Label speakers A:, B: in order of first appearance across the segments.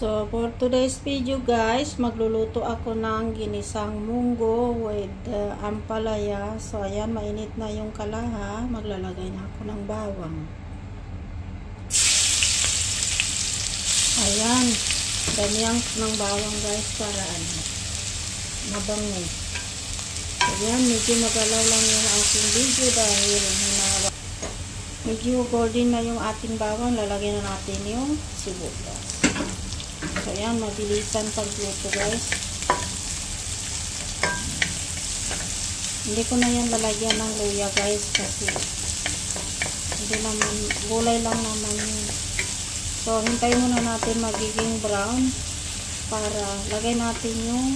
A: So, for today's video guys, magluluto ako ng ginisang munggo with uh, ampalaya. So, ayan, mainit na yung kalaha. Maglalagay na ako ng bawang. Ayan, ganyan ng bawang guys para ano, mabango. Ayan, medyo magalaw lang yung aking video dahil hinawa. Medyo golden na yung ating bawang. Lalagyan na natin yung sibuyas. So, ayan, mabilisan pagluto, guys. Hindi ko na yan lalagyan ng luya, guys, kasi hindi naman, gulay lang naman yun. So, hintayin muna natin magiging brown para lagay natin yung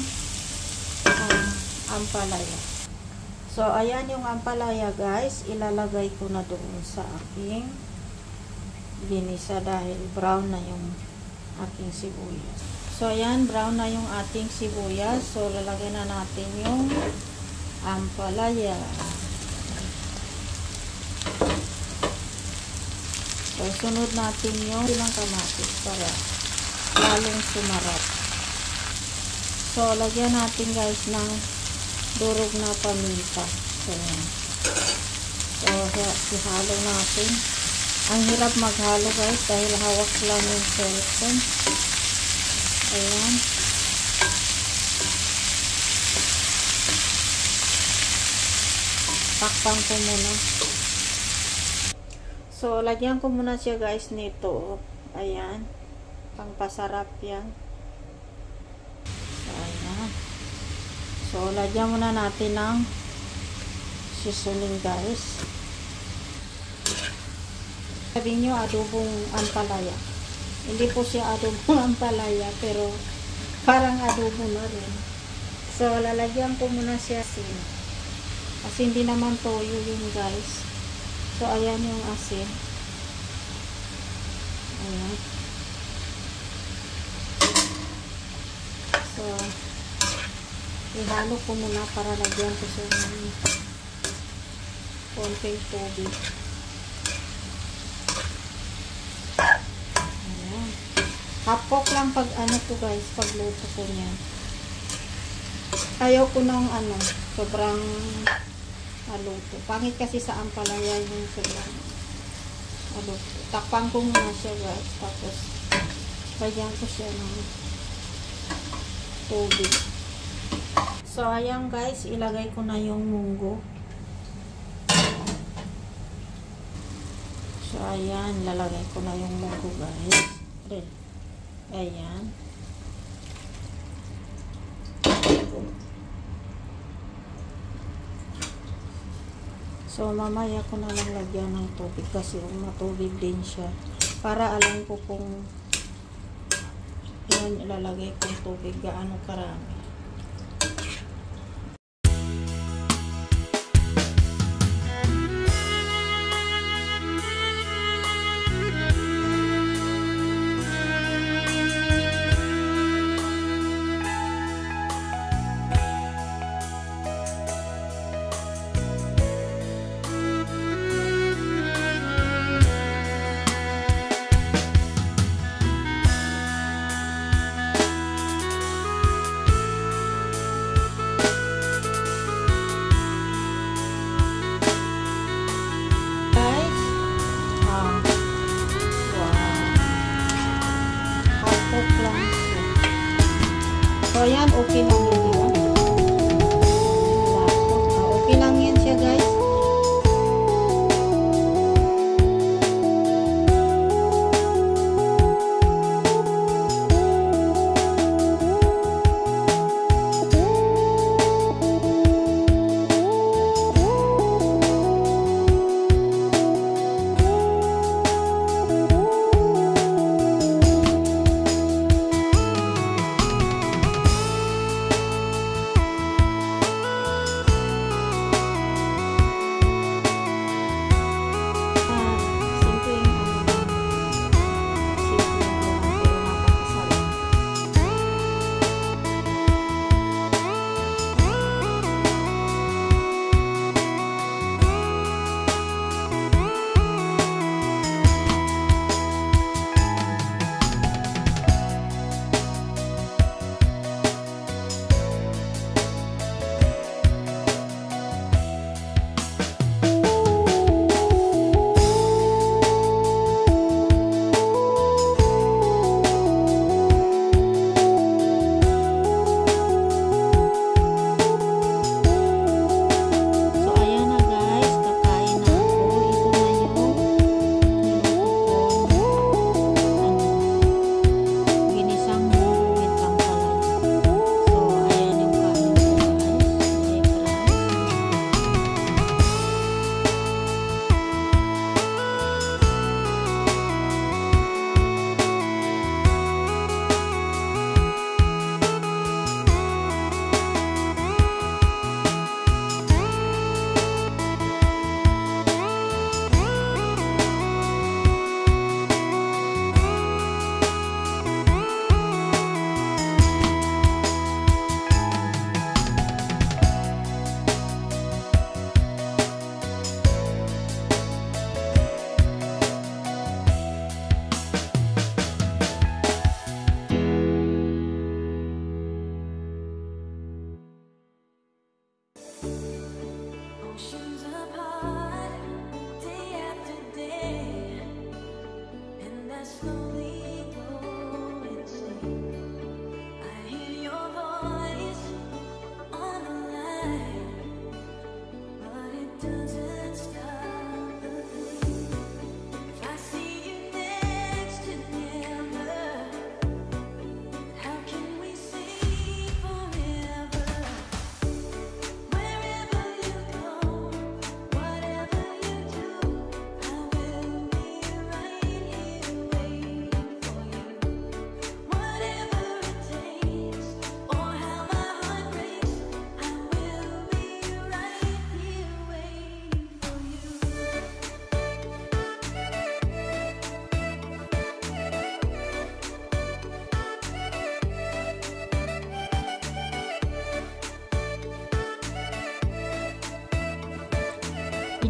A: um, ampalaya. So, ayan yung ampalaya, guys. Ilalagay ko na doon sa aking ginisa dahil brown na yung ating sibuyas. So, ayan, brown na yung ating sibuyas. So, lalagay na natin yung ampalaya. So, sunod natin yung ilang kamatis para lalong sumarap. So, lagyan natin guys ng durog na paminta. So, ayan. So, ihalo natin. Ang hirap maghalo guys dahil hawak lang yung cellphone. Ayan. Takpan ko muna. So, lagyan ko muna siya guys nito. Ayan. Pangpasarap yan. Ayan. So, lagyan muna natin ng seasoning guys. Sabi nyo, adobong ampalaya. Hindi po siya adobong ampalaya, pero parang adobo na rin. So, lalagyan ko muna siya asin. Kasi hindi naman toyo yun, guys. So, ayan yung asin. Ayan. So, ihalo ko muna para lagyan ko siya ng konting tubig. Half lang pag ano to guys, pag luto ko niya. Ayaw ko ng ano, sobrang aluto. Pangit kasi sa ampalaya yung sobrang aluto. Takpan ko muna siya guys. Tapos, lagyan ko siya ng tubig. So, ayan guys, ilagay ko na yung munggo. So, ayan, lalagay ko na yung munggo guys. Ready. Ayan. So, mamaya ko na lang lagyan ng tubig kasi matubig din siya. Para alam ko kung ilan ilalagay kong tubig, gaano karami. Ayan, okay lang yun,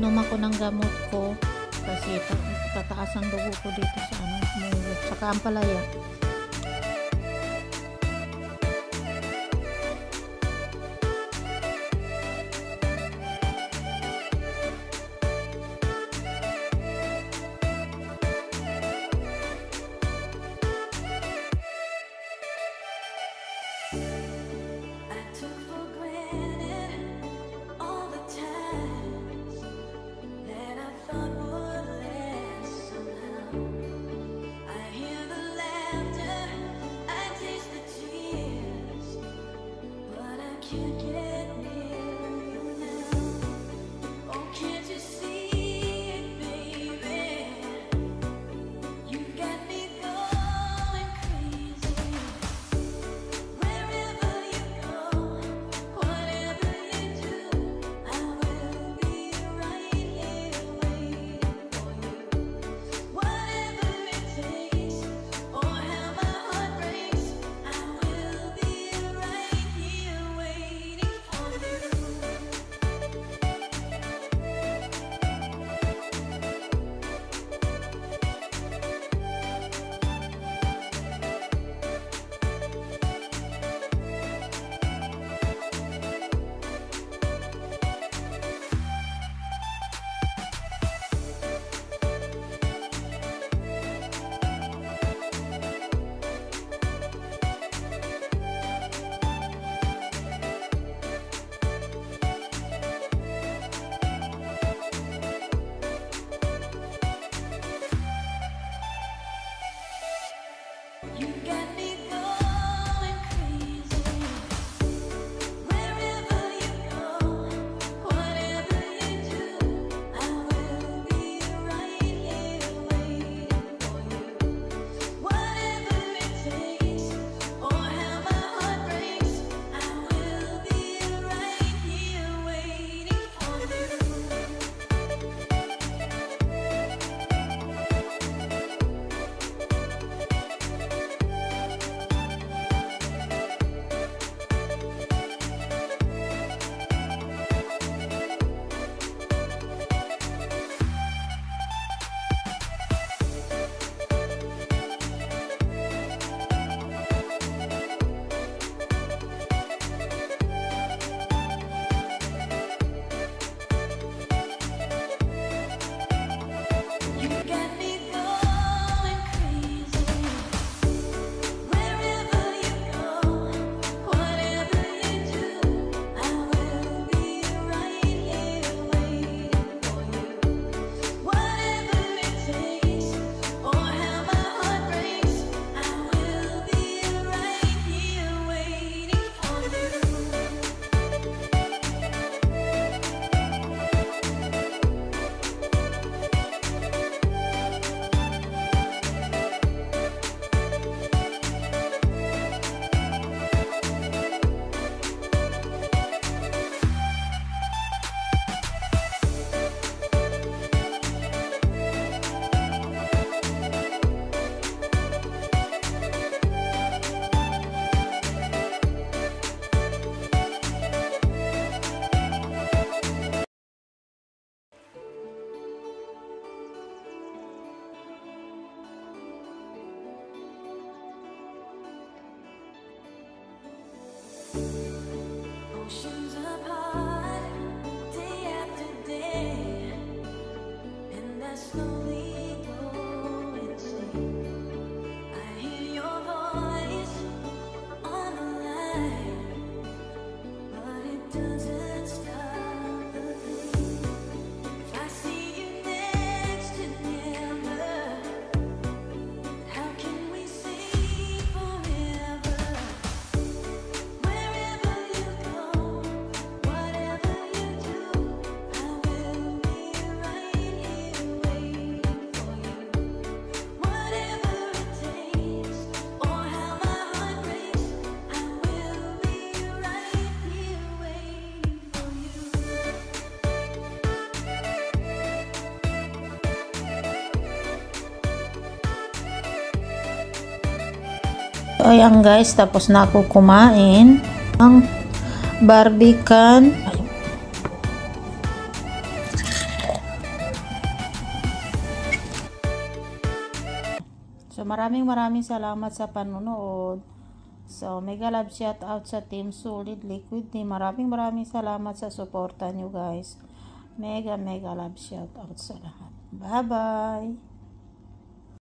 B: inom ako ng gamot ko kasi tataas ang dugo ko dito sa ano, mulo, saka ang palaya. 爱。So, ayan guys, tapos na ako kumain ng barbican.
A: So, maraming maraming salamat sa panonood. So, mega love shout out sa Team Solid Liquid Team. Maraming maraming salamat sa suporta nyo guys. Mega mega love shout out sa lahat. Bye bye!